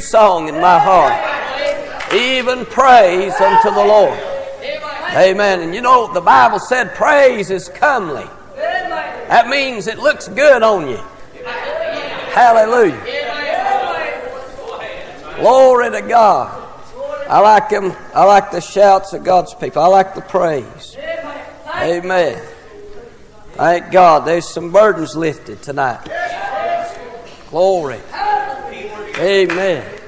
song in my heart. Even praise unto the Lord. Amen. And you know, the Bible said praise is comely. That means it looks good on you. Hallelujah. Glory to God. I like them. I like the shouts of God's people. I like the praise. Amen. Thank God. There's some burdens lifted tonight. Glory. Amen.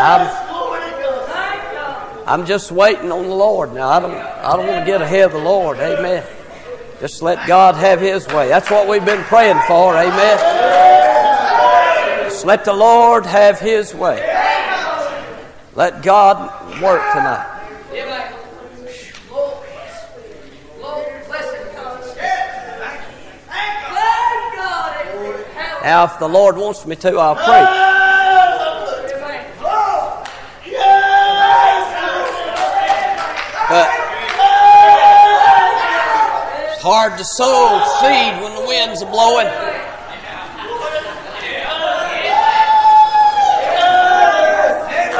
I'm, I'm just waiting on the Lord now. I don't, I don't want to get ahead of the Lord. Amen. Just let God have His way. That's what we've been praying for. Amen. Just let the Lord have His way. Let God work tonight. Now, if the Lord wants me to, I'll preach. But it's hard to sow seed when the winds are blowing.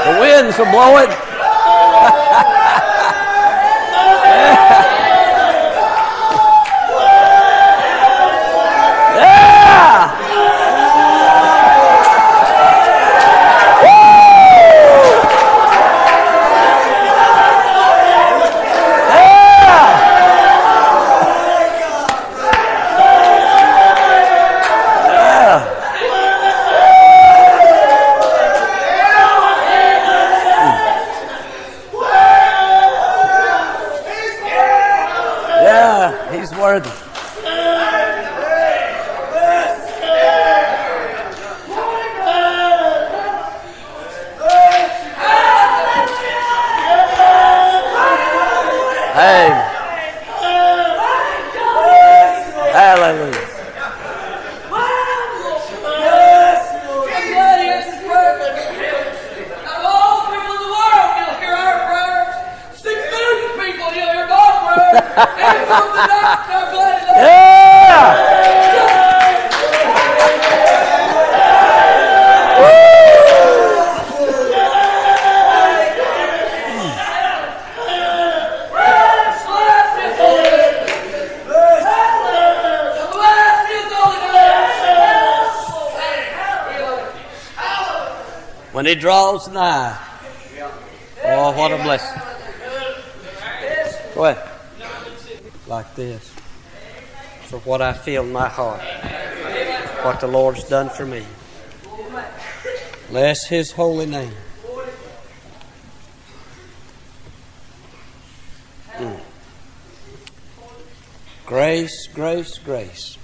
The winds are blowing. It draws nigh. Oh, what a blessing. Go ahead. Like this. For what I feel in my heart. What the Lord's done for me. Bless His holy name. Mm. Grace, grace, grace.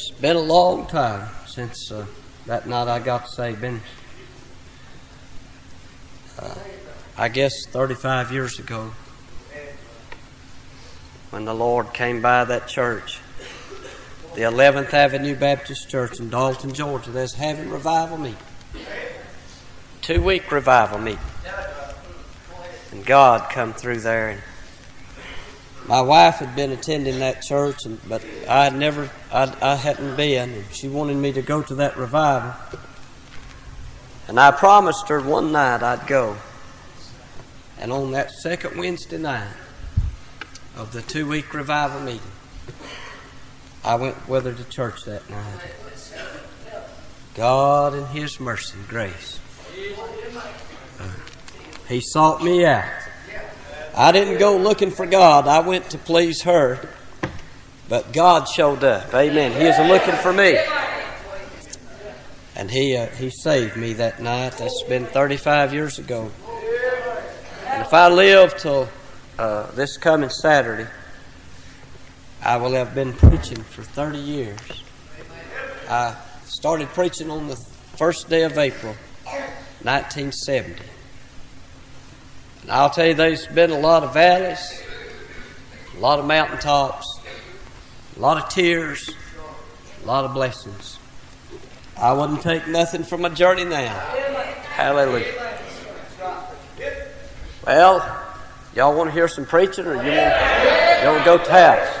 it's been a long time since uh, that night I got saved. Been, uh, I guess, 35 years ago when the Lord came by that church, the 11th Avenue Baptist Church in Dalton, Georgia. There's having revival meeting, two week revival meeting, and God come through there. And my wife had been attending that church, and, but I had never, I, I hadn't been, and she wanted me to go to that revival. And I promised her one night I'd go. And on that second Wednesday night, of the two week revival meeting. I went with her to church that night. God, in His mercy and grace, uh, He sought me out. I didn't go looking for God, I went to please her. But God showed up. Amen. He was looking for me. And he, uh, he saved me that night. That's been 35 years ago. And if I live till uh, this coming Saturday, I will have been preaching for 30 years. I started preaching on the first day of April, 1970. And I'll tell you, there's been a lot of valleys, a lot of mountaintops, a lot of tears, a lot of blessings. I wouldn't take nothing from my journey now. Hallelujah. Well, Y'all want to hear some preaching or you want, you want to go to house?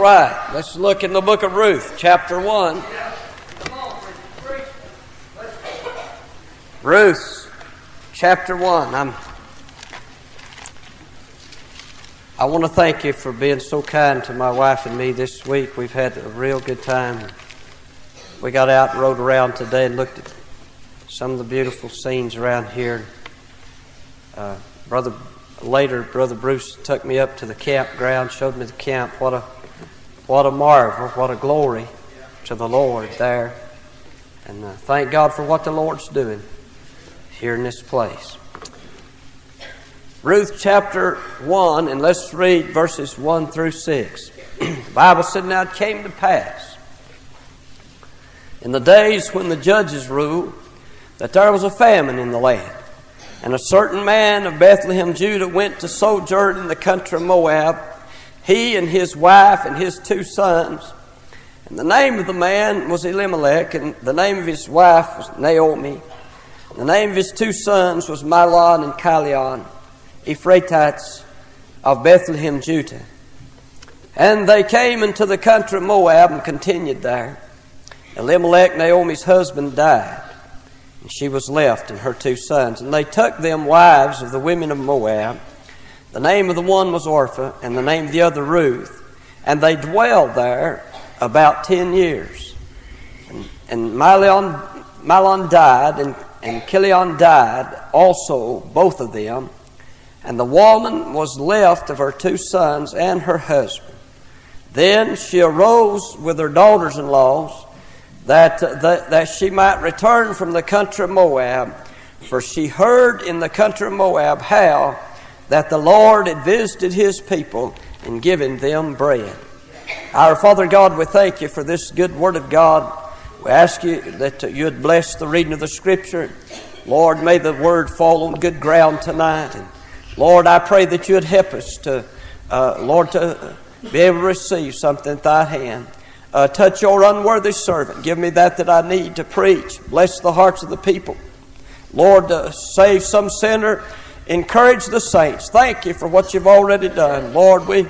right, let's look in the book of Ruth, chapter 1. Ruth, chapter 1. I'm, I want to thank you for being so kind to my wife and me this week. We've had a real good time. We got out and rode around today and looked at some of the beautiful scenes around here. Uh, brother, later, Brother Bruce took me up to the campground, showed me the camp. What a, what a marvel, what a glory to the Lord there. And uh, thank God for what the Lord's doing here in this place. Ruth chapter 1, and let's read verses 1 through 6. the Bible said, Now it came to pass in the days when the judges ruled that there was a famine in the land. And a certain man of Bethlehem, Judah, went to sojourn in the country of Moab, he and his wife and his two sons. And the name of the man was Elimelech, and the name of his wife was Naomi. The name of his two sons was Mahlon and Chilion, Ephrathites of Bethlehem, Judah. And they came into the country of Moab and continued there. Elimelech, Naomi's husband, died, and she was left and her two sons. And they took them wives of the women of Moab. The name of the one was Orpha, and the name of the other Ruth. And they dwelled there about ten years. And, and Mahlon, Mahlon died, and and Chilion died also, both of them. And the woman was left of her two sons and her husband. Then she arose with her daughters in laws that, that, that she might return from the country of Moab, for she heard in the country of Moab how that the Lord had visited his people and given them bread. Our Father God, we thank you for this good word of God. We ask you that you would bless the reading of the Scripture. Lord, may the word fall on good ground tonight. And Lord, I pray that you would help us to, uh, Lord, to be able to receive something at thy hand. Uh, touch your unworthy servant. Give me that that I need to preach. Bless the hearts of the people. Lord, uh, save some sinner. Encourage the saints. Thank you for what you've already done. Lord, we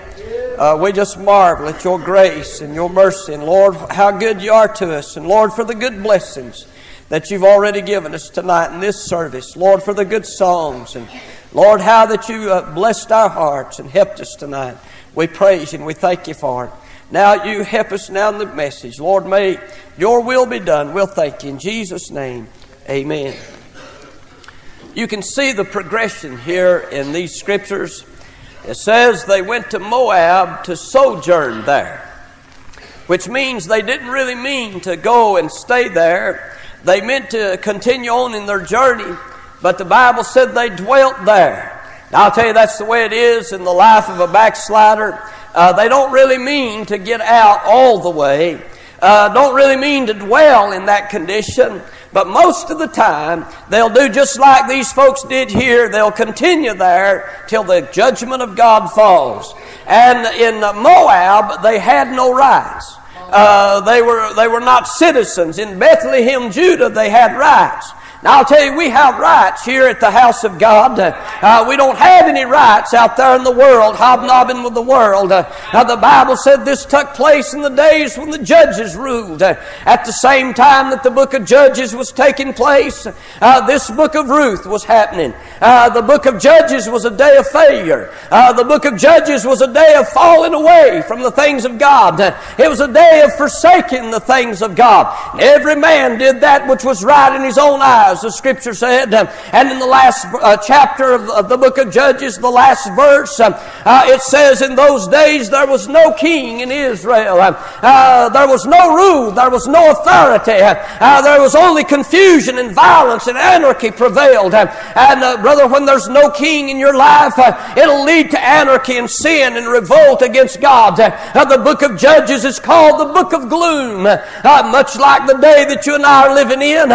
uh, we just marvel at your grace and your mercy. And Lord, how good you are to us. And Lord, for the good blessings that you've already given us tonight in this service. Lord, for the good songs. And Lord, how that you uh, blessed our hearts and helped us tonight. We praise you and we thank you for it. Now you help us now in the message. Lord, may your will be done. We'll thank you. In Jesus' name, amen. You can see the progression here in these scriptures. It says they went to Moab to sojourn there, which means they didn't really mean to go and stay there. They meant to continue on in their journey, but the Bible said they dwelt there. Now, I'll tell you, that's the way it is in the life of a backslider. Uh, they don't really mean to get out all the way, uh, don't really mean to dwell in that condition. But most of the time, they'll do just like these folks did here. They'll continue there till the judgment of God falls. And in Moab, they had no rights. Uh, they were they were not citizens. In Bethlehem, Judah, they had rights. Now, I'll tell you, we have rights here at the house of God. Uh, we don't have any rights out there in the world, hobnobbing with the world. Uh, now, the Bible said this took place in the days when the judges ruled. Uh, at the same time that the book of Judges was taking place, uh, this book of Ruth was happening. Uh, the book of Judges was a day of failure. Uh, the book of Judges was a day of falling away from the things of God. it was a day of forsaking the things of God. Every man did that which was right in his own eyes the scripture said. And in the last uh, chapter of, of, the book of Judges, the last verse, uh, uh it says, In those days there was no king in Israel. Uh, uh there was no rule. There was no authority. Uh, there was only confusion and violence and anarchy prevailed. and brother, when there's no king in your life, it'll lead to anarchy and sin and revolt against God. the book of Judges is called the book of gloom. much like the day that you and I are living in,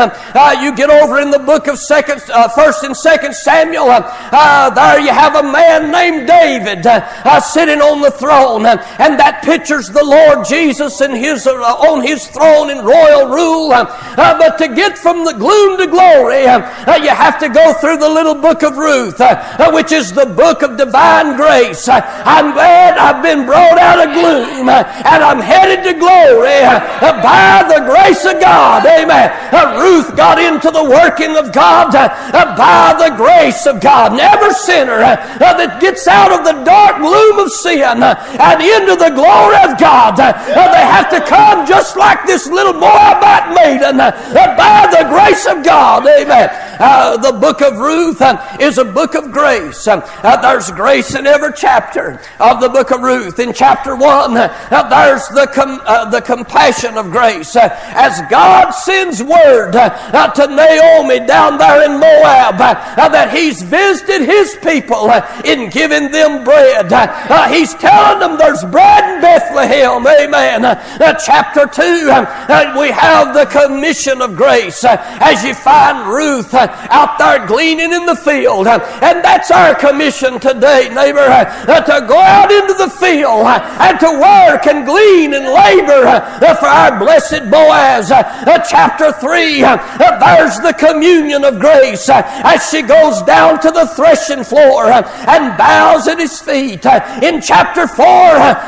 you get over over in the book of second, uh, first and second Samuel, uh, uh, there you have a man named David uh, uh sitting on the throne, uh, and that pictures the Lord Jesus and his uh, on his throne in royal rule. but to get from the gloom to glory, you have to go through the little book of Ruth, which is the book of divine grace. I'm glad I've been brought out of gloom, and I'm headed to glory by the grace of God. Amen. Ruth got into the working of God uh, uh, by the grace of God. Never sinner uh, that gets out of the dark gloom of sin and into the glory of God. They have to come just like this little boy Moabite maiden by the grace of God. Amen. Uh, the book of Ruth uh, is a book of grace. Uh, uh, there's grace in every chapter of the book of Ruth. In chapter 1, uh, uh, there's the, com- the compassion of grace. as God sends word to Naomi down there in Moab that He's visited His people in giving them bread. he's telling them there's bread in Bethlehem. Amen. chapter 2, we have the commission of grace. as you find Ruth out there gleaning in the field. And that's our commission today, neighbor, to go out into the field and to work and glean and labor for our blessed Boaz. Chapter 3, there's the communion of grace as she goes down to the threshing floor and bows at his feet. In chapter 4,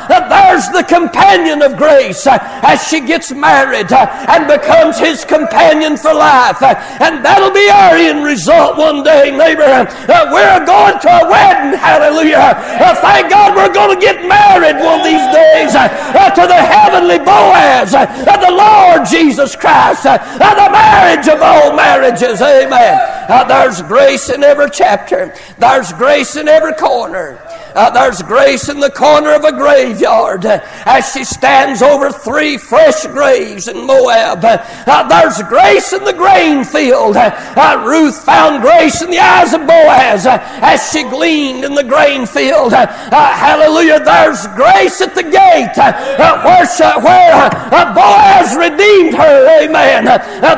there's the companion of grace as she gets married and becomes his companion for life. And that'll be our end result one day, neighbor. Uh, we're going to a wedding. Hallelujah. Uh, thank God we're going to get married one of these days uh, to the heavenly Boaz, uh, the Lord Jesus Christ, uh, the marriage of all marriages. Amen. Uh, there's grace in every chapter. There's grace in every corner. Uh, there's grace in the corner of a graveyard uh, as she stands over three fresh graves in Moab. Uh, there's grace in the grain field. Uh, Ruth found grace in the eyes of Boaz uh, as she gleaned in the grain field. Uh, hallelujah. There's grace at the gate where, she, where Boaz redeemed her. Amen.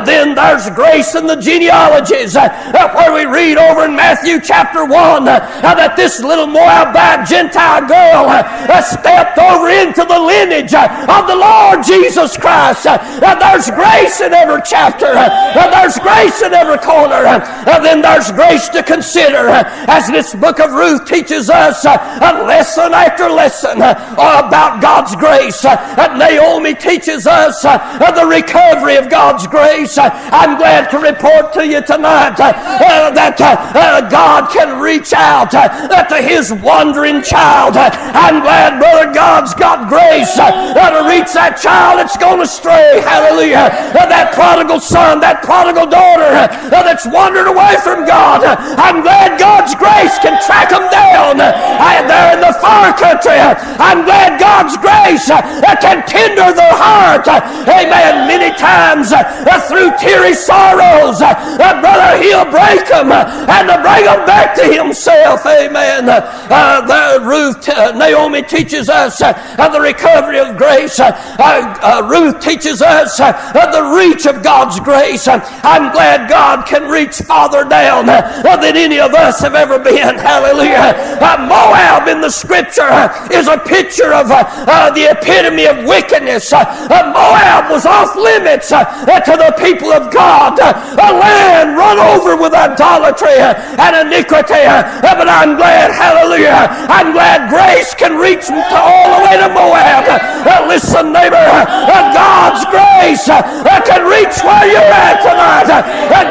then there's grace in the genealogies where we read over in Matthew chapter 1 that this little Moab Gentile girl uh, uh, stepped over into the lineage uh, of the Lord Jesus Christ. Uh, there's grace in every chapter. Uh, there's grace in every corner. Uh, then there's grace to consider as this book of Ruth teaches us lesson after lesson about God's grace. Naomi teaches us the recovery of God's grace. I'm glad to report to you tonight that God can reach out to his one wandering child. I'm glad Brother God's got grace to reach that child that's going astray. Hallelujah. That prodigal son, that prodigal daughter that's wandered away from God. I'm glad God's grace can track them down. They're in the far country. I'm glad God's grace can tender their heart. Amen. Many times through teary sorrows, brother, he'll break them and to bring them back to himself. Amen. Uh, uh, Ruth, uh, Naomi teaches us uh, the recovery of grace. Uh, uh, uh Ruth teaches us uh, the reach of God's grace. I'm glad God can reach farther down than any of us have ever been. Hallelujah. Moab in the scripture is a picture of the epitome of wickedness. Moab was off limits to the people of God. A land run over with idolatry and iniquity. But I'm glad, hallelujah, I'm glad grace can reach all the way to Moab. Uh, listen, neighbor, uh, God's grace uh, can reach where you're at tonight.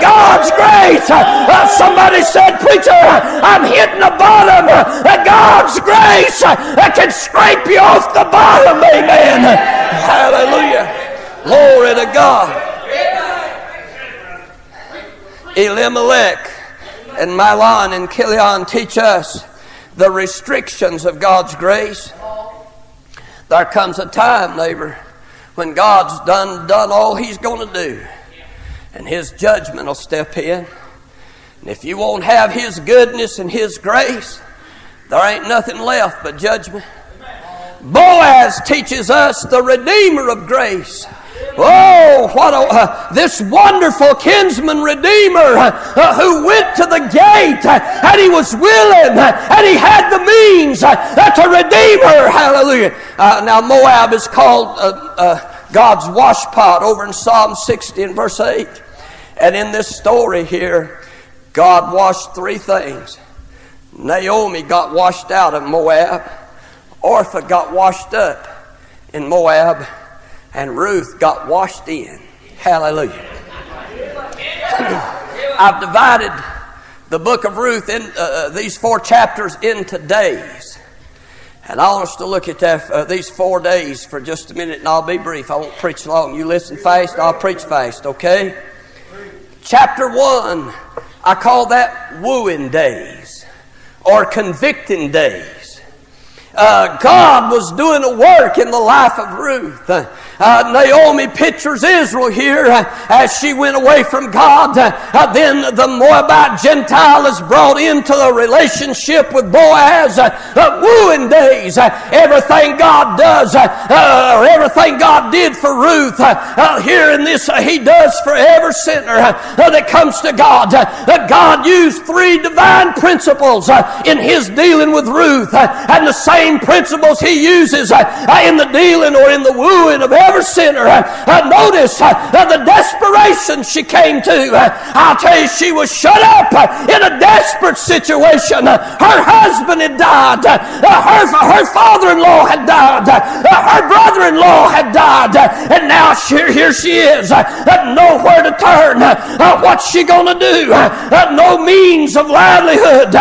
God's grace. Somebody said, Preacher, I'm hitting the bottom. God's grace can scrape you off the bottom. Amen. Hallelujah. Glory to God. Elimelech and Mahlon and Chilion teach us the restrictions of God's grace. There comes a time, neighbor, when God's done done all He's going to do, and His judgment will step in. And if you won't have His goodness and His grace, there ain't nothing left but judgment. Boaz teaches us the Redeemer of grace. Oh, what a, uh, this wonderful kinsman redeemer uh, uh who went to the gate uh, and he was willing uh, and he had the means uh, to redeem her. Hallelujah. now, Moab is called God's washpot over in Psalm 60 and verse 8. And in this story here, God washed three things. Naomi got washed out of Moab. Orpha got washed up in Moab and Ruth got washed in. Hallelujah. I've divided the book of Ruth in uh, uh, these four chapters into days. And I want us to look at that, uh, these four days for just a minute, and I'll be brief. I won't preach long. You listen fast, I'll preach fast, okay? Chapter 1, I call that wooing days or convicting days. Uh, God was doing a work in the life of Ruth. Uh, uh, Naomi pictures Israel here uh, as she went away from God. Uh, uh then the Moabite Gentile is brought into the relationship with Boaz. Uh, uh, wooing days. everything God does, or everything God did for Ruth, here in this, He does for every sinner that comes to God. That God used three divine principles in His dealing with Ruth, and the same principles He uses in the dealing or in the wooing of every every sinner. Uh, notice uh, the desperation she came to. Uh, I'll tell you, she was shut up uh, in a desperate situation. Uh, her husband had died. Uh, her, her father-in-law had died. Her brother-in-law had died. And now she, here she is. Nowhere to turn. What's she going to do? No means of livelihood.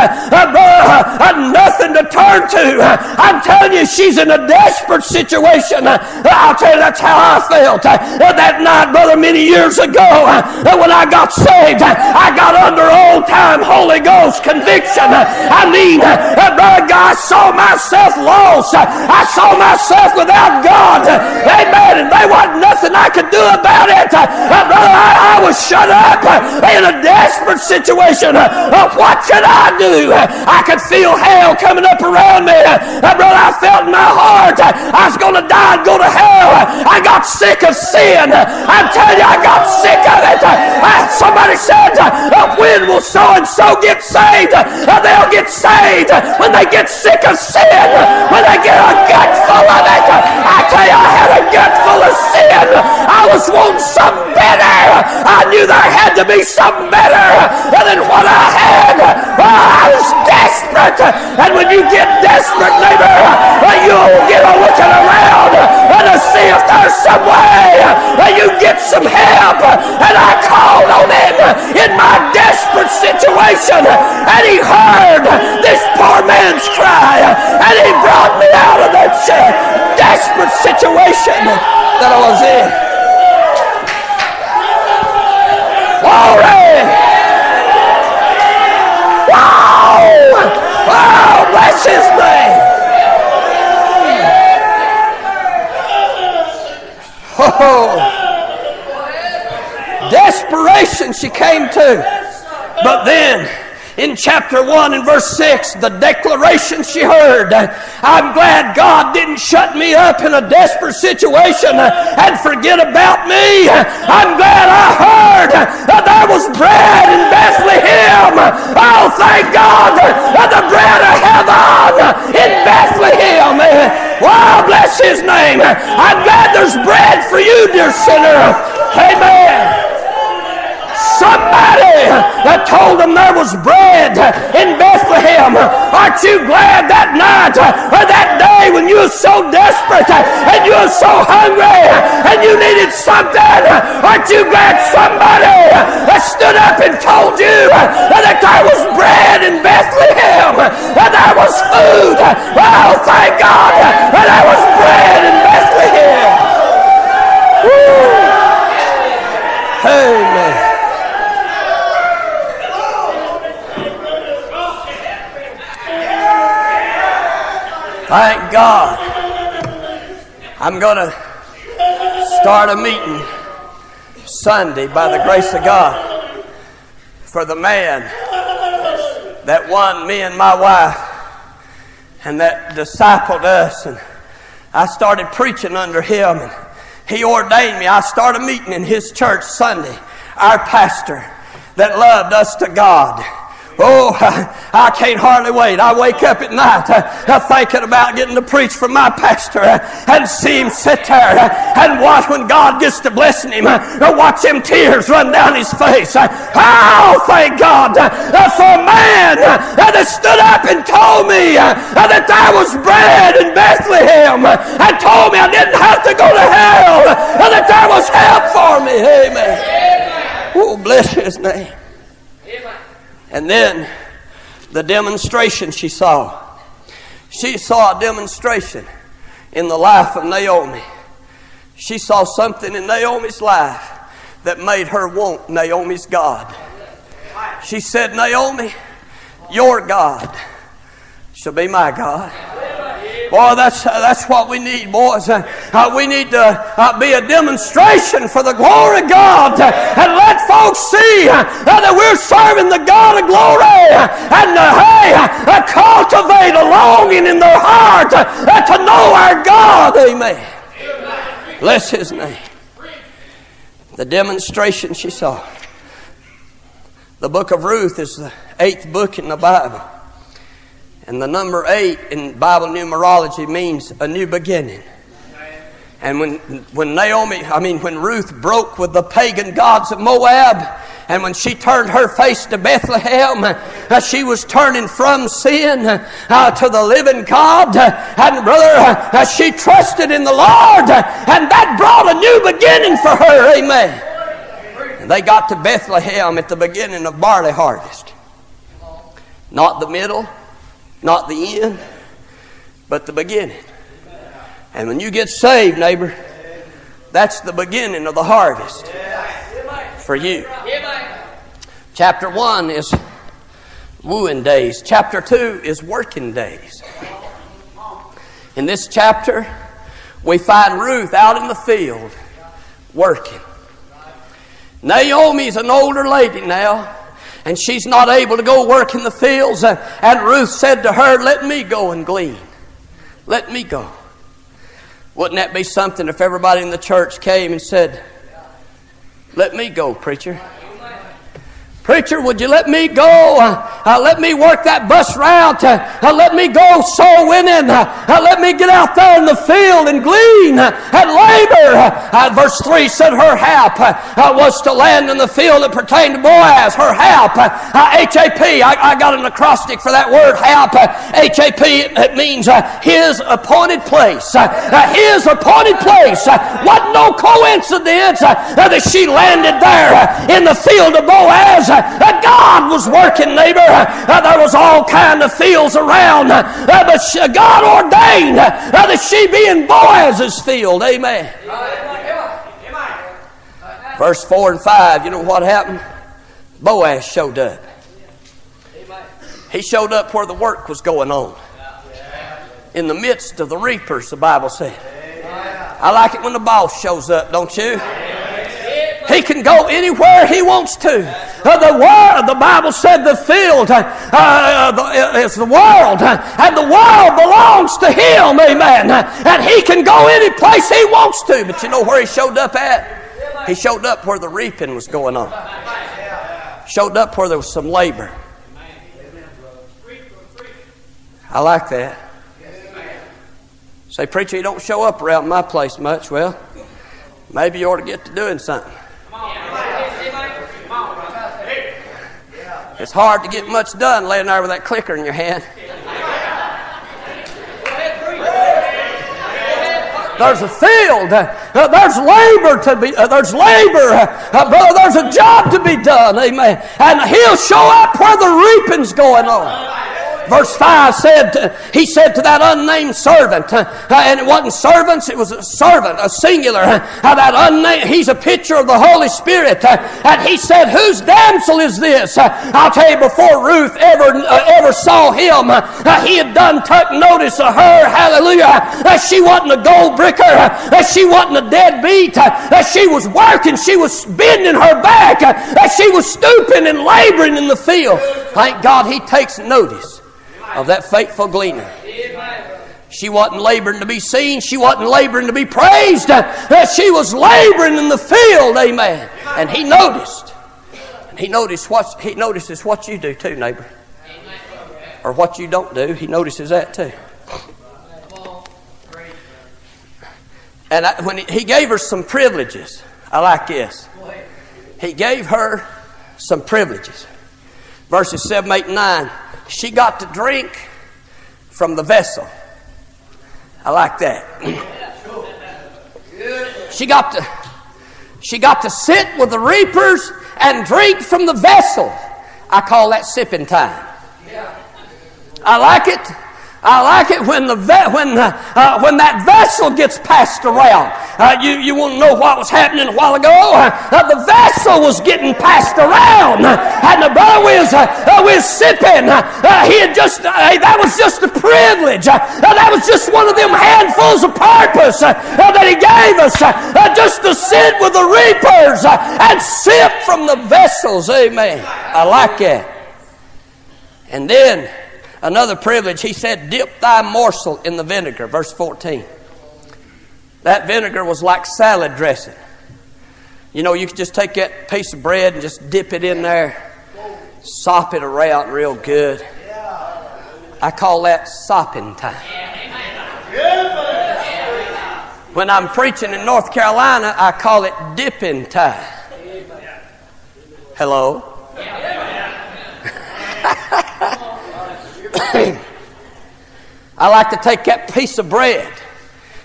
Nothing to turn to. I'm telling you, she's in a desperate situation. I'll tell you, that's that's how I felt uh, that night, brother, many years ago uh, when I got saved. Uh, I got under old time Holy Ghost conviction. Uh, I mean, uh, brother, I saw myself lost. Uh, I saw myself without God. Amen. And there wasn't nothing I could do about it. Brother, I, I was shut up in a desperate situation. What could I do? I could feel hell coming up around me. Brother, I felt in my heart I was going to die and go to hell. I got sick of sin. I'm telling you, I got sick of it. And somebody said, when will so and so get saved? They'll get saved when they get sick of sin, when they get a gut full of it. I tell you, I had a gut full of sin. I was wanting something better. I knew there had to be something better than what I had. I was desperate. And when you get desperate, neighbor, you'll get a looking around to see if there's some way that you get some help. And I called on him in my desperate situation. And he heard this poor man's cry. And he brought me out of that uh, desperate situation that I was in. Glory! Wow! Oh, bless his name! Oh, desperation she came to. But then, in chapter 1 and verse 6, the declaration she heard I'm glad God didn't shut me up in a desperate situation and forget about me. I'm glad I heard that there was bread in Bethlehem. Oh, thank God the bread of heaven in Bethlehem. Wow, bless his name. I'm glad there's bread for you, dear sinner. Amen. Somebody that told them there was bread in Bethlehem. Aren't you glad that night or that day when you were so desperate uh, and you were so hungry uh, and you needed something? Aren't you glad somebody that stood up and told you that there was bread in Bethlehem, that there was food? Oh, thank God that there was bread in Bethlehem. Woo. Amen. Thank God. I'm going to start a meeting Sunday by the grace of God for the man that won me and my wife and that discipled us. And I started preaching under him. And he ordained me. I started meeting in his church Sunday. Our pastor that loved us to God Oh, I, can't hardly wait. I wake up at night uh, thinking about getting to preach for my pastor uh, and see him sit there uh, and watch when God gets to blessing him, uh, watch them tears run down his face. Oh, thank God for a man that stood up and told me that there was bread in Bethlehem and told me I didn't have to go to hell, uh, that there was help for me. Amen. Oh, bless his name. And then the demonstration she saw. She saw a demonstration in the life of Naomi. She saw something in Naomi's life that made her want Naomi's God. She said, Naomi, your God shall be my God. Boy, that's, uh, that's what we need, boys. Uh, uh, we need to uh, be a demonstration for the glory of God uh, and let folks see uh, that we're serving the God of glory and hey, cultivate a longing in their heart to know our God. Amen. Bless His name. The demonstration she saw. The book of Ruth is the eighth book in the Bible. And the number eight in Bible numerology means a new beginning. And when, when Naomi, I mean, when Ruth broke with the pagan gods of Moab, and when she turned her face to Bethlehem, uh, she was turning from sin uh, to the living God. and brother, uh, she trusted in the Lord, and that brought a new beginning for her. Amen. And they got to Bethlehem at the beginning of barley harvest. Not the middle, not the end, but the beginning. And when you get saved, neighbor, that's the beginning of the harvest for you. Chapter 1 is wooing days, chapter 2 is working days. In this chapter, we find Ruth out in the field working. Naomi's an older lady now and she's not able to go work in the fields. And Ruth said to her, Let me go and glean. Let me go. Wouldn't that be something if everybody in the church came and said, Let me go, preacher? Preacher, would you let me go? Uh, uh, let me work that bus route. Uh, uh let me go soul winning. Uh, uh, let me get out there in the field and glean uh, and labor. Uh, uh, verse 3 said her help was to land in the field that pertained to Boaz. Her help. HAP, I, I, got an acrostic for that word, help. HAP, it means his appointed place. his appointed place. What no coincidence that she landed there in the field of Boaz that God was working, neighbor. Uh, there was all kind of fields around, uh, but God ordained uh, that she be in Boaz's field. Amen. Verse 4 and 5, you know what happened? Boaz showed up. He showed up where the work was going on. In the midst of the reapers, the Bible said. I like it when the boss shows up, don't you? He can go anywhere he wants to. Uh, the world, the Bible said the field uh, uh, the, is the world, uh, and the world belongs to him, amen. And he can go any place he wants to. But you know where he showed up at? He showed up where the reaping was going on. Showed up where there was some labor. I like that. Say, preacher, you don't show up around my place much. Well, maybe you ought to get to doing something. It's hard to get much done laying there with that clicker in your hand. There's a field. Uh, there's labor to be. Uh, there's labor, uh, brother. There's a job to be done. Amen. And He'll show up where the reaping's going on. Verse 5 said, He said to that unnamed servant, uh, uh, and it wasn't servants, it was a servant, a singular. Uh, uh, that unnamed, he's a picture of the Holy Spirit. Uh, and he said, Whose damsel is this? Uh, I'll tell you, before Ruth ever, ever saw him, he had done took notice of her. Hallelujah. She wasn't a gold bricker. She wasn't a deadbeat. She was working. She was bending her back. She was stooping and laboring in the field. Thank God he takes notice of that faithful gleaner. She wasn't laboring to be seen. She wasn't laboring to be praised. Uh, she was laboring in the field. Amen. And he noticed. And he noticed what he notices what you do too, neighbor. Or what you don't do. He notices that too. And I, when he, he gave her some privileges, I like this. He gave her some privileges. Verses 7, 8, and 9. She got to drink from the vessel. I like that. she got to she got to sit with the reapers and drink from the vessel. I call that sipping time. I like it. I like it when the ve- when the, uh, when that vessel gets passed around. Uh, you you want to know what was happening a while ago? Uh, uh the vessel was getting passed around, uh, and the brother was uh, was sipping. Uh, he had just that was just a privilege. that was just one of them handfuls of purpose that he gave us, just to sit with the reapers and sip from the vessels. Amen. I like that. And then Another privilege, he said, dip thy morsel in the vinegar, verse 14. That vinegar was like salad dressing. You know, you could just take that piece of bread and just dip it in there, sop it around real good. I call that sopping time. When I'm preaching in North Carolina, I call it dipping time. Hello? I like to take that piece of bread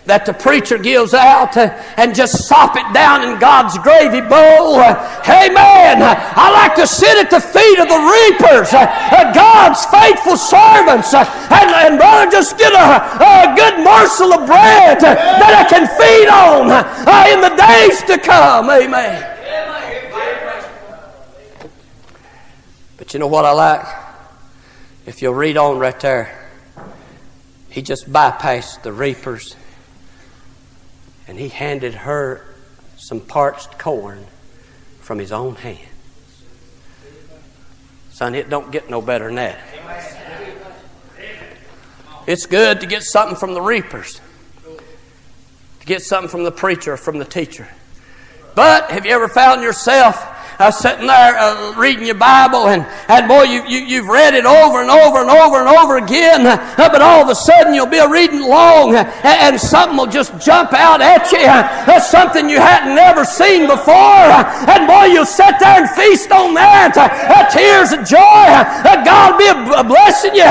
that the preacher gives out uh, and just sop it down in God's gravy bowl. Amen. I like to sit at the feet of the reapers, uh, uh, God's faithful servants, and, and brother, just get a, a good morsel of bread that I can feed on in the days to come. Amen. But you know what I like? If you'll read on right there, he just bypassed the reapers and he handed her some parched corn from his own hand. Son, it don't get no better than that. It's good to get something from the reapers, to get something from the preacher, from the teacher. But have you ever found yourself uh, sitting there uh, reading your Bible, and, and boy, you, you, you've read it over and over and over and over again, uh, but all of a sudden you'll be reading long, uh, and, something will just jump out at you, uh, something you hadn't ever seen before, uh, and boy, you'll sit there and feast on that. tears of joy. God be blessing you.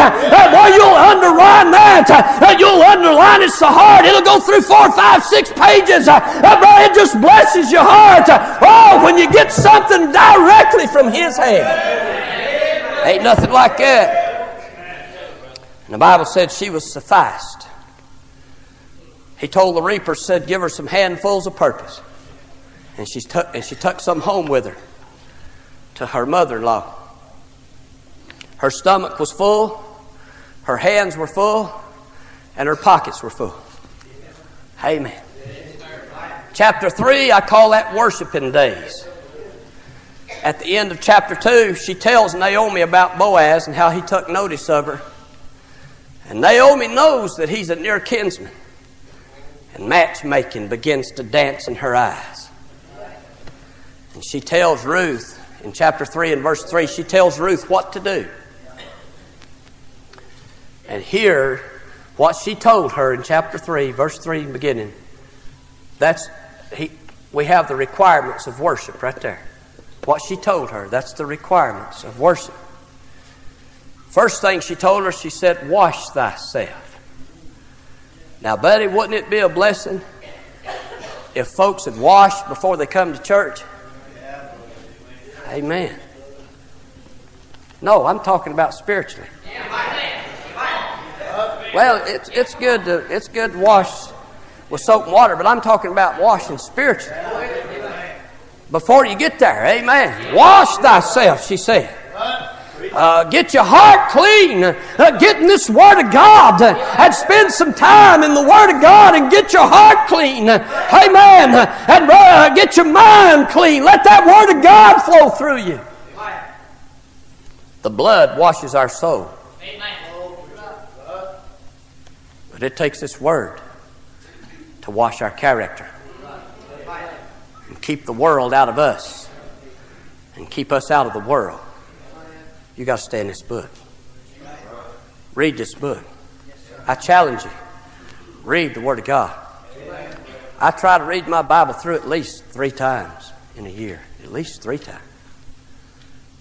boy, you'll underline that. And you'll underline it so hard, it'll go through four, five, six pages. boy, it just blesses your heart. oh, when you get something something directly from His hand. Ain't nothing like that. And the Bible said she was sufficed. He told the reaper, said, give her some handfuls of purpose. And, she, tuck, and she took some home with her to her mother in law. Her stomach was full, her hands were full, and her pockets were full. Amen. Chapter 3, I call that worshiping days at the end of chapter 2, she tells Naomi about Boaz and how he took notice of her. And Naomi knows that he's a near kinsman. And matchmaking begins to dance in her eyes. And she tells Ruth in chapter 3 and verse 3, she tells Ruth what to do. And here, what she told her in chapter 3, verse 3 beginning, that's, he, we have the requirements of worship right there. What she told her, that's the requirements of worship. First thing she told her, she said, Wash thyself. Now, buddy, wouldn't it be a blessing if folks had washed before they come to church? Amen. No, I'm talking about spiritually. Well, it's, it's good to it's good to wash with soap and water, but I'm talking about washing spiritually before you get there. Amen. Wash thyself, she said. Uh, get your heart clean. Uh, get in this Word of God uh, and spend some time in the Word of God and get your heart clean. Amen. And uh, get your mind clean. Let that Word of God flow through you. The blood washes our soul. But it takes this word to wash our character keep the world out of us and keep us out of the world. You got to stay in this book. Read this book. I challenge you. Read the Word of God. I try to read my Bible through at least three times in a year. At least three times.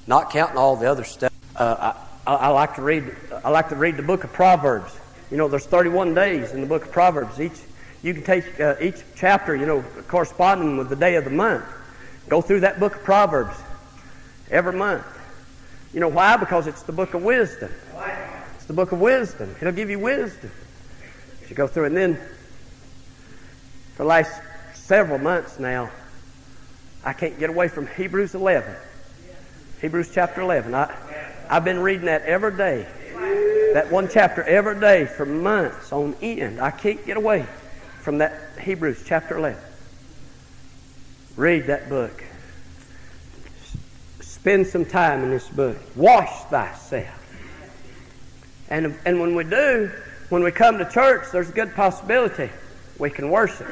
Not counting all the other stuff. Uh, I, I, like to read. I like to read the book of Proverbs. You know, there's 31 days in the book of Proverbs. Each you can take uh, each chapter, you know, corresponding with the day of the month. Go through that book of Proverbs every month. You know why? Because it's the book of wisdom. It's the book of wisdom. It'll give you wisdom. You go through, and then for the last several months now, I can't get away from Hebrews 11. Hebrews chapter 11. I, I've been reading that every day. That one chapter every day for months on end. I can't get away from that Hebrews chapter 11. Read that book. Spend some time in this book. Wash thyself. And, and when we do, when we come to church, there's a good possibility we can worship.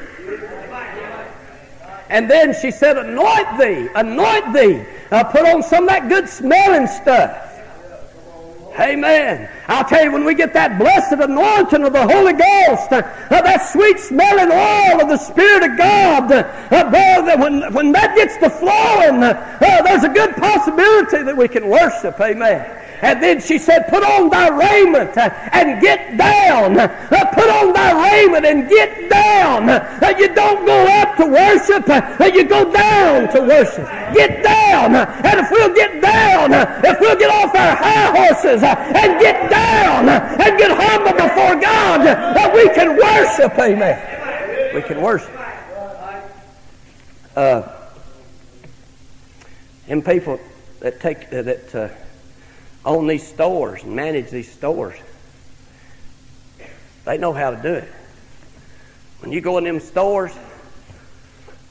And then she said, Anoint thee, anoint thee. Uh, put on some of that good smelling stuff. Amen. I'll tell you, when we get that blessed anointing of the Holy Ghost, uh, uh, that sweet smelling oil of the Spirit of God, uh, brother, when, when that gets to flowing, uh, uh, there's a good possibility that we can worship. Amen. And then she said, Put on thy raiment uh, and get down. Uh, put on thy raiment and get down. Uh, you don't go up to worship, you go down to worship. Get down. And if we'll get down, if we'll get off our high horses and get down and get humble before God, we can worship. Amen. We can worship. Uh, and people that take that uh, own these stores and manage these stores. They know how to do it. When you go in them stores,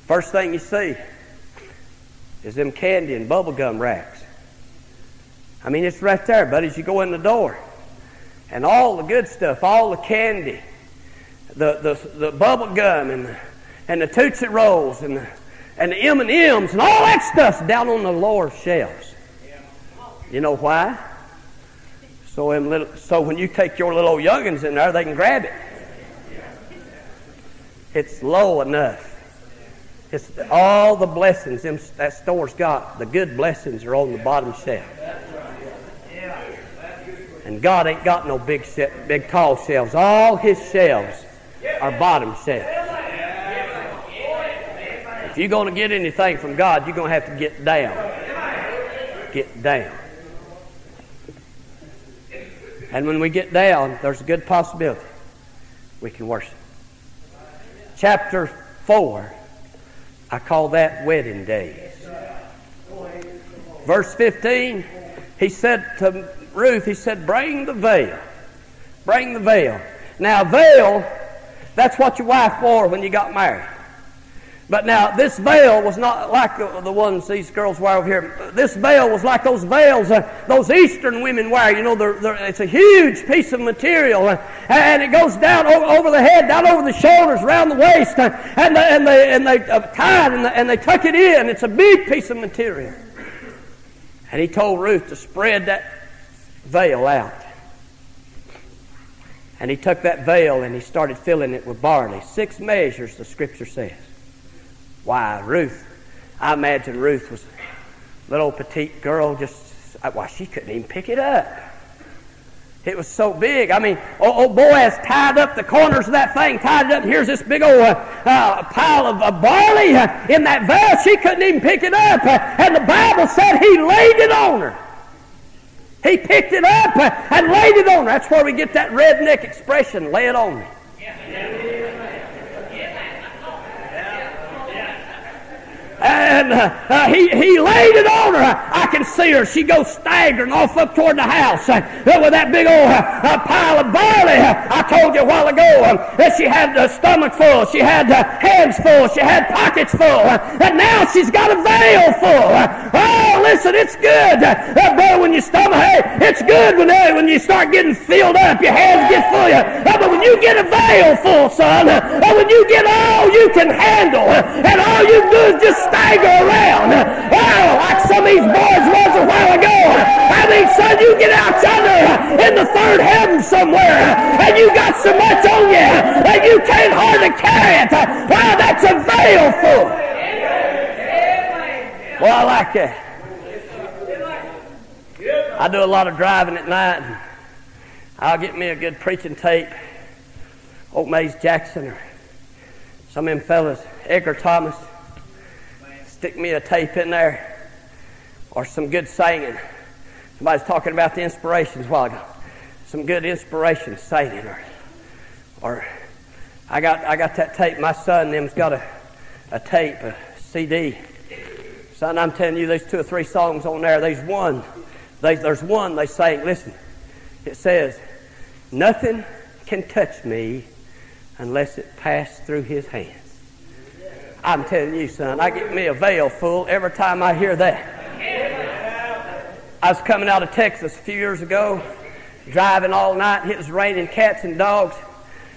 first thing you see is them candy and bubble gum racks. I mean, it's right there, buddy, as you go in the door. And all the good stuff, all the candy, the, the, the bubble gum and the, and the Tootsie Rolls and the, and the M&Ms and all that stuff's down on the lower shelves. You know why? So, little, so when you take your little youngins in there, they can grab it. It's low enough. It's all the blessings them, that store's got. The good blessings are on the bottom shelf. And God ain't got no big, big tall shelves. All His shelves are bottom shelves. If you're going to get anything from God, you're going to have to get down. Get down. And when we get down, there's a good possibility we can worship. Chapter 4, I call that wedding days. Verse 15, he said to Ruth, he said, Bring the veil. Bring the veil. Now, veil, that's what your wife wore when you got married. But now, this veil was not like the, the, ones these girls wear over here. This veil was like those veils uh, those Eastern women wear. You know, they're, they're, it's a huge piece of material, uh, and it goes down over, over, the head, down over the shoulders, around the waist, uh, and, they, and they, and they uh, tie it and they, and they tuck it in. It's a big piece of material. And he told Ruth to spread that veil out. And he took that veil and he started filling it with barley. Six measures, the scripture says. Why, Ruth, I imagine Ruth was a little petite girl, just, why, she couldn't even pick it up. It was so big. I mean, old, old Boaz tied up the corners of that thing, tied it up, here's this big old uh, uh, pile of uh, barley uh, in that veil. She couldn't even pick it up. Uh, and the Bible said he laid it on her. He picked it up uh, and laid it on her. That's where we get that redneck expression, lay it on me. And uh, he, he laid it on her. She goes staggering off up toward the house uh, with that big old uh, pile of barley. Uh, I told you a while ago um, that she had a stomach full, she had hands full, she had pockets full, uh, and now she's got a veil full. Uh, oh, listen, it's good, brother, when you stomach, hey, it's good when, when you start getting filled up, your hands get full. But when you get a veil full, son, when you get all you can handle, and all you do is just stagger around, oh, like some of these boys was a while ago. I mean, son, you get out yonder in the third heaven somewhere, and you got so much on you, that you can't hardly carry it. Wow, that's a veil full. Well, I like that. I do a lot of driving at night. I'll get me a good preaching tape, Old Maze Jackson or some of them fellas, Edgar Thomas. Stick me a tape in there or some good singing. Somebody's talking about the inspirations a while ago. Some good inspiration singing or or I got I got that tape. My son them's got a, a tape, a CD. Son, I'm telling you, there's two or three songs on there. There's one they, there's one they say, listen, it says, Nothing can touch me unless it passed through his hands. I'm telling you, son, I get me a veil full every time I hear that. I was coming out of Texas a few years ago, driving all night, and it was raining cats and dogs.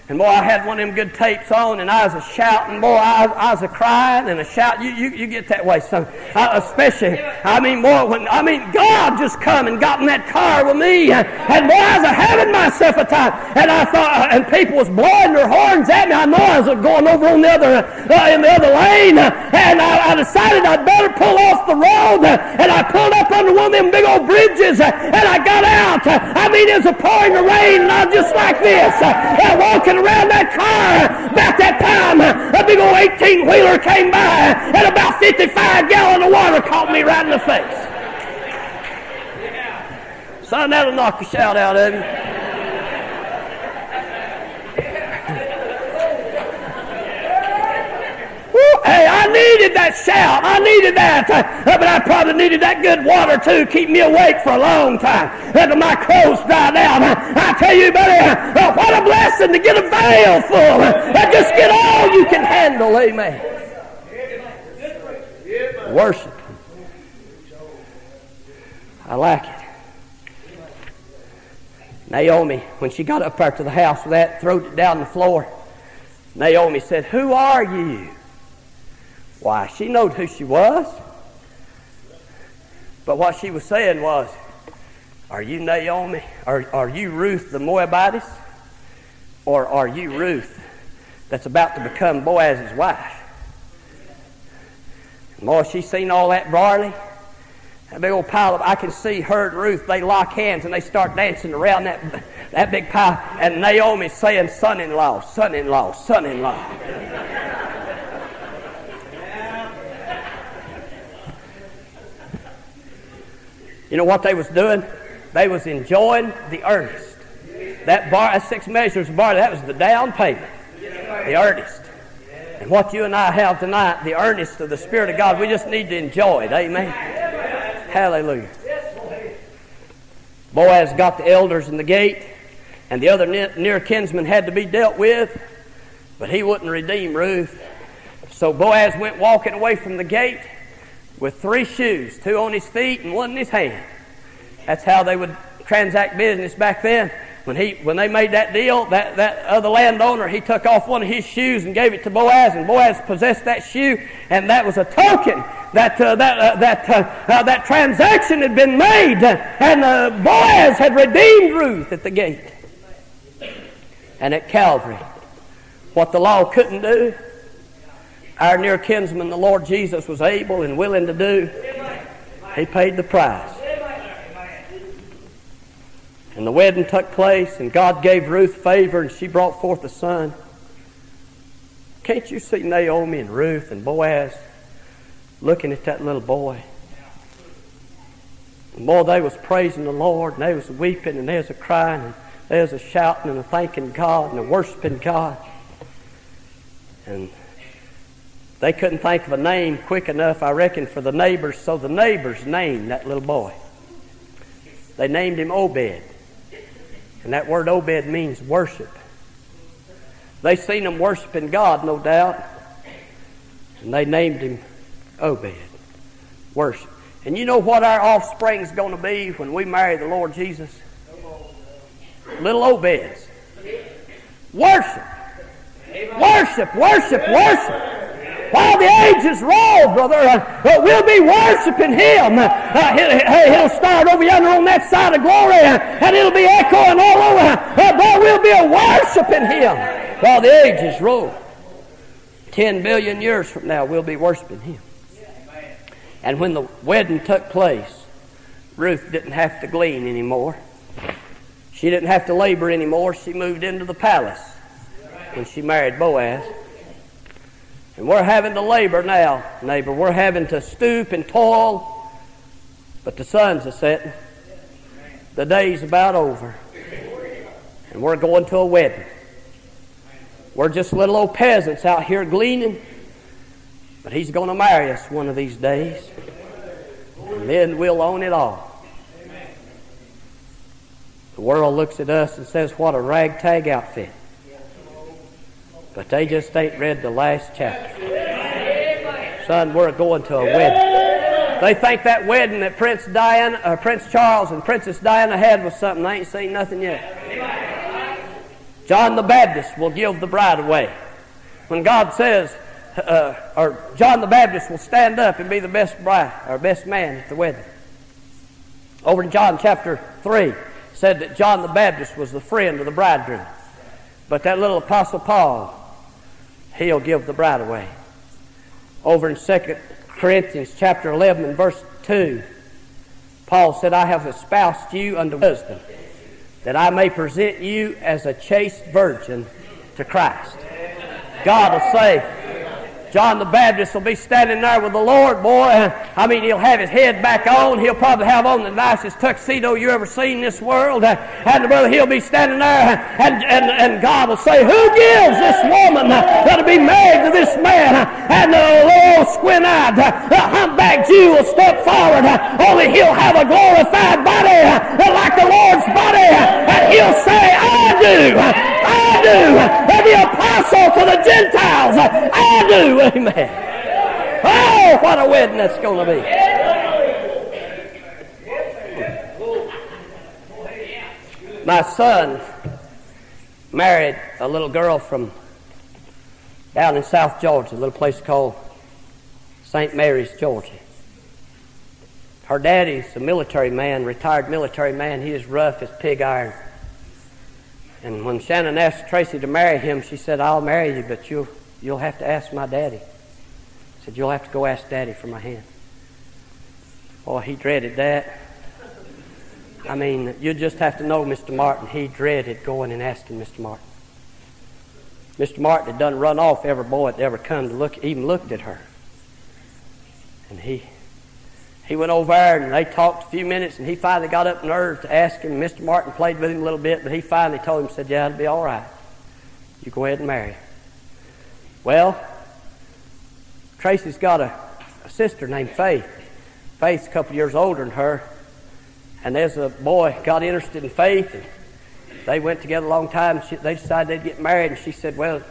And boy, I had one of them good tapes on, and I was a shouting. Boy, I, I was a crying and a shout. You, you, you get that way, son. Uh, especially, I mean, boy, when I mean, God just come and got in that car with me, and, and boy, I was having myself a time. And I thought, uh, and people was blowing their horns at me. I know I was going over on the other uh, in the other lane, and I, I, decided I'd better pull off the road. And I pulled up under one of them big old bridges, and I got out. I mean, it was a pouring rain, and I was just like this, uh, walking around that car. About that time, a big old 18 wheeler came by, and about 55 gallon of water caught me right in the face. Son, that'll knock the shout out of you. Hey, I needed that shout. I needed that. Uh, but I probably needed that good water too. Keep me awake for a long time. Until my clothes dried out. I tell you, buddy, uh, what a blessing to get a veil full. Uh, just get all you can handle. Amen. Worship. I like it. Naomi, when she got up there to the house with that, threw it down the floor. Naomi said, Who are you? Why, she knowed who she was. But what she was saying was, Are you Naomi? Are, are you Ruth the Moabitess? Or are you Ruth that's about to become Boaz's wife? And boy, she seen all that barley. That big old pile of, I can see her and Ruth, they lock hands and they start dancing around that, that big pile. And Naomi's saying, son in law, son in law, son in law. You know what they was doing? They was enjoying the earnest. That bar, that six measures barley, that was the down payment. The earnest. And what you and I have tonight, the earnest of the Spirit of God, we just need to enjoy it. Amen. Hallelujah. Boaz got the elders in the gate, and the other near kinsmen had to be dealt with, but he wouldn't redeem Ruth. So Boaz went walking away from the gate, with three shoes, two on his feet and one in his hand. That's how they would transact business back then. When he when they made that deal, that, that other landowner, he took off one of his shoes and gave it to Boaz, and Boaz possessed that shoe, and that was a token that uh, that uh, that uh, uh that transaction had been made, and uh, Boaz had redeemed Ruth at the gate. And at Calvary, what the law couldn't do, our near kinsman, the Lord Jesus, was able and willing to do. He paid the price. And the wedding took place, and God gave Ruth favor, and she brought forth a son. Can't you see Naomi and Ruth and Boaz looking at that little boy? And boy, they was praising the Lord, and they was weeping, and they was a crying, and they was a shouting and a thanking God and a worshiping God. And they couldn't think of a name quick enough, I reckon, for the neighbors, so the neighbors named that little boy. They named him Obed. And that word Obed means worship. They seen him worshiping God, no doubt. And they named him Obed. Worship. And you know what our offspring's going to be when we marry the Lord Jesus? Little Obeds. Worship. Worship, worship, worship while the ages roll, brother, uh, we'll be worshiping Him. Uh, he'll, he'll, start over yonder on that side of glory, uh, and it'll be echoing all over. Uh, but we'll be worshiping Him while the ages roll. Ten billion years from now, we'll be worshiping Him. And when the wedding took place, Ruth didn't have to glean anymore. She didn't have to labor anymore. She moved into the palace when she married Boaz. And we're having to labor now, neighbor. We're having to stoop and toil. But the sun's a setting. The day's about over. And we're going to a wedding. We're just little old peasants out here gleaning. But he's going to marry us one of these days. And then we'll own it all. The world looks at us and says, What a ragtag outfit. But they just ain't read the last chapter. Son, we're going to a wedding. They think that wedding that Prince Diana, uh, Prince Charles and Princess Diana had was something. They ain't seen nothing yet. John the Baptist will give the bride away. When God says, uh, or John the Baptist will stand up and be the best bride or best man at the wedding. Over in John chapter 3, said that John the Baptist was the friend of the bridegroom. But that little apostle Paul he'll give the bride away. Over in 2 Corinthians chapter 11 and verse 2, Paul said, I have espoused you unto wisdom, that I may present you as a chaste virgin to Christ. God will say, John the Baptist will be standing there with the Lord, boy. I mean, he'll have his head back on. He'll probably have on the nicest tuxedo you ever seen in this world. And brother, he'll be standing there, and, and, and God will say, Who gives this woman that'll be married to this man? And the little squint-eyed, the humpback Jew will step forward, only he'll have a glorified body like the Lord's body. And he'll say, I do. I do. And the apostle to the Gentiles, I do. Amen. Oh, what a wedding that's going to be. My son married a little girl from down in South Georgia, a little place called St. Mary's, Georgia. Her daddy's a military man, retired military man. He is rough as pig iron. And when Shannon asked Tracy to marry him, she said, I'll marry you, but you'll, you'll have to ask my daddy. said, You'll have to go ask daddy for my hand. Boy, he dreaded that. I mean, you just have to know Mr. Martin. He dreaded going and asking Mr. Martin. Mr. Martin had done run off every boy that ever come to look, even looked at her. And he he went over there and they talked a few minutes and he finally got up nerve to ask him. Mr. Martin played with him a little bit, but he finally told him, said, Yeah, it'll be all right. You go ahead and marry. Well, Tracy's got a, a sister named Faith. Faith's a couple years older than her. And there's a boy got interested in Faith and they went together a long time. She, they decided they'd get married and she said, Well,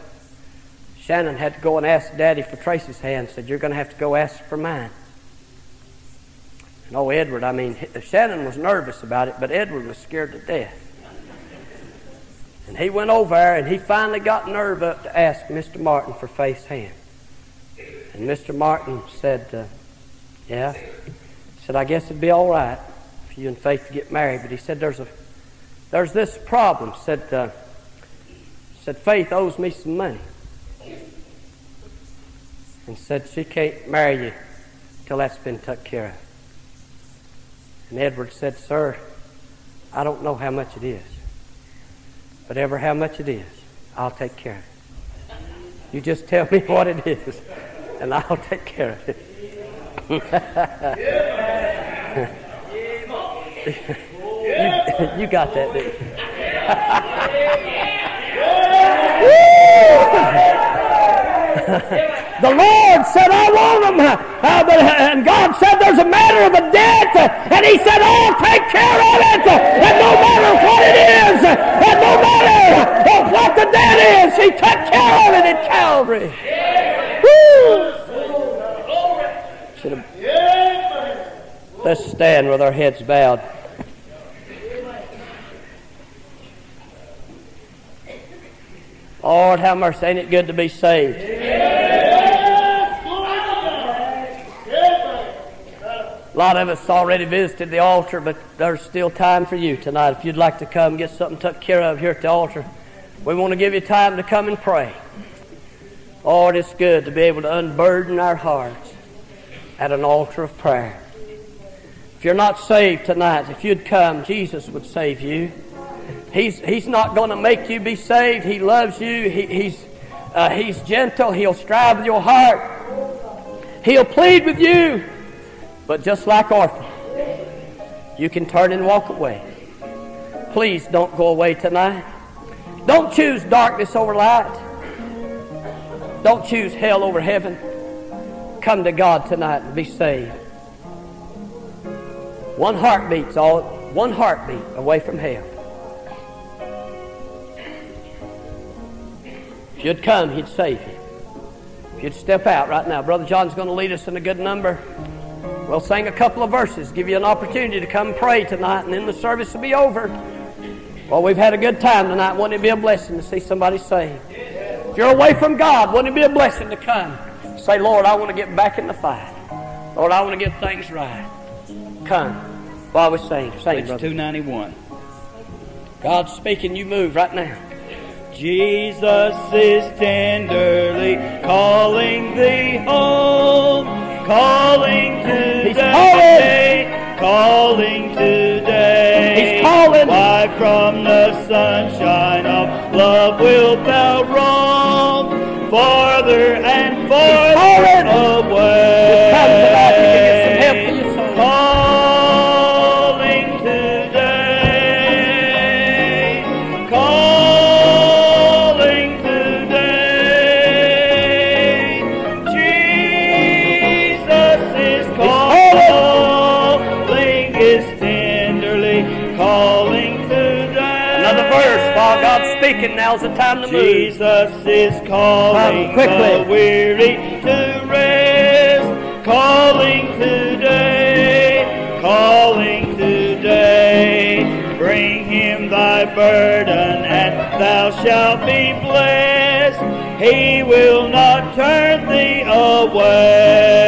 Shannon had to go and ask Daddy for Tracy's hand. Said, You're going to have to go ask for mine. No, Edward, I mean, Shannon was nervous about it, but Edward was scared to death. And he went over there and he finally got nerve up to ask Mr. Martin for Faith's hand. And Mr. Martin said, uh, Yeah. He said, I guess it'd be all right for you and Faith to get married. But he said, There's a there's this problem. Said, uh, said Faith owes me some money. And said she can't marry you till that's been took care of. And Edward said, Sir, I don't know how much it is. But ever how much it is, I'll take care of it. You just tell me what it is, and I'll take care of it. you, you, got that, you? the Lord said, I want them. Uh, but, and God said, there's a matter of a debt. And He said, I'll take care of it. And no matter what it is, and no matter what the debt is, He took care of it at Calvary. Let's stand with our heads bowed. Lord, have mercy. Ain't it good to be saved? A lot of us already visited the altar, but there's still time for you tonight. If you'd like to come get something took care of here at the altar, we want to give you time to come and pray. Lord, it's good to be able to unburden our hearts at an altar of prayer. If you're not saved tonight, if you'd come, Jesus would save you. He's, he's not going to make you be saved. He loves you. He, he's, uh, he's gentle. He'll strive with your heart. He'll plead with you. But just like Orpah, you can turn and walk away. Please don't go away tonight. Don't choose darkness over light. Don't choose hell over heaven. Come to God tonight and be saved. One heartbeat's all one heartbeat away from hell. If you'd come, he'd save you. If you'd step out right now, Brother John's going to lead us in a good number. We'll sing a couple of verses, give you an opportunity to come pray tonight, and then the service will be over. Well, we've had a good time tonight. Wouldn't it be a blessing to see somebody saved? If you're away from God, wouldn't it be a blessing to come? Say, Lord, I want to get back in the fight. Lord, I want to get things right. Come while we sing. Sing, Page 291. God's speaking. You move right now. Jesus is tenderly calling thee home, calling today, calling today. He's calling. Why from the sunshine of love wilt thou roam, farther now's the time to move. Jesus is calling Come quickly. the weary to rest, calling today, calling today. Bring him thy burden, and thou shalt be blessed. He will not turn thee away.